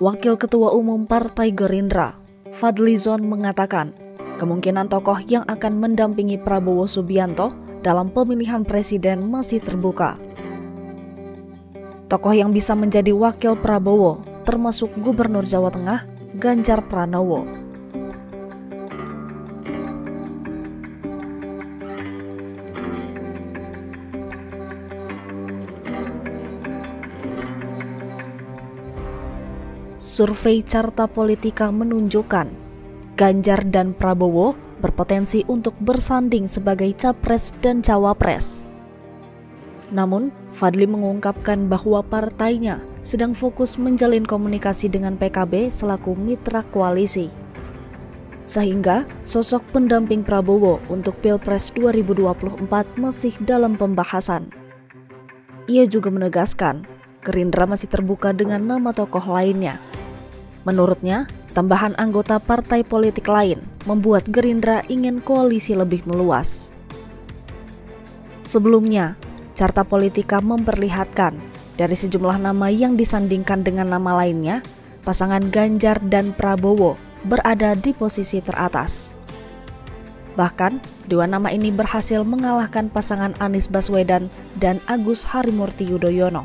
Wakil Ketua Umum Partai Gerindra, Fadlizon mengatakan, kemungkinan tokoh yang akan mendampingi Prabowo Subianto dalam pemilihan presiden masih terbuka. Tokoh yang bisa menjadi wakil Prabowo termasuk Gubernur Jawa Tengah, Ganjar Pranowo. Survei Carta Politika menunjukkan Ganjar dan Prabowo berpotensi untuk bersanding sebagai capres dan cawapres. Namun, Fadli mengungkapkan bahwa partainya sedang fokus menjalin komunikasi dengan PKB selaku mitra koalisi. Sehingga sosok pendamping Prabowo untuk Pilpres 2024 masih dalam pembahasan. Ia juga menegaskan, Gerindra masih terbuka dengan nama tokoh lainnya. Menurutnya, tambahan anggota partai politik lain membuat Gerindra ingin koalisi lebih meluas. Sebelumnya, Carta Politika memperlihatkan dari sejumlah nama yang disandingkan dengan nama lainnya, pasangan Ganjar dan Prabowo berada di posisi teratas. Bahkan, dua nama ini berhasil mengalahkan pasangan Anies Baswedan dan Agus Harimurti Yudhoyono.